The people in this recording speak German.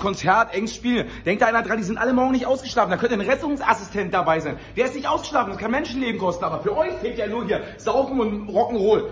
Konzert, Engspiel. Denkt da einer dran, die sind alle morgen nicht ausgeschlafen. Da könnte ein Rettungsassistent dabei sein. Der ist nicht ausgeschlafen, das kann Menschenleben kosten. Aber für euch fehlt ja nur hier Saufen und Rock'n'Roll.